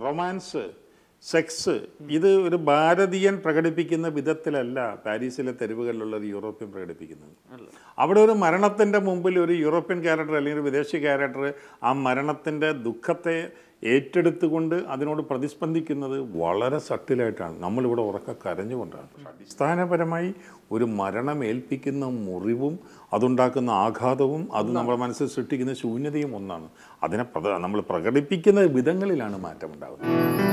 Romance sex ഇത് ഒരു ഭാരതീയൻ പ്രകടിപ്പിക്കുന്ന വിധത്തിലല്ല പാരീസിലെ തെരുവുകളിലുള്ള ഒരു യൂറോപ്യൻ പ്രകടിപ്പിക്കുന്നത്. അവിടെ ഒരു മരണത്തിന്റെ മുമ്പിൽ ഒരു യൂറോപ്യൻ ക്യാരക്ടർ അല്ലെങ്കിൽ ഒരു വിദേശി ക്യാരക്ടർ ആ മരണത്തിന്റെ ദുഃഖത്തെ ഏറ്റെടുത്തുകൊണ്ട് അതിനോട് പ്രതിസ്പന്ദിക്കുന്നത് വളരെ സട്ടിലായിട്ടാണ്. നമ്മളിവിടെ ഉറക്ക കരഞ്ഞുകൊണ്ടാണ്. അടിസ്ഥാനപരമായി ഒരു മരണം ഏൽപ്പിക്കുന്ന മുറിവും അതുണ്ടാക്കുന്ന ആഘാതവും അത് നമ്മുടെ മനസ്സിൽ സൃഷ്ടിക്കുന്ന ശൂന്യതയും ഒന്നാണ്. അതിനെ നമ്മൾ പ്രകടിപ്പിക്കുന്ന വിധങ്ങളിലാണ് മാറ്റം ഉണ്ടാകുന്നത്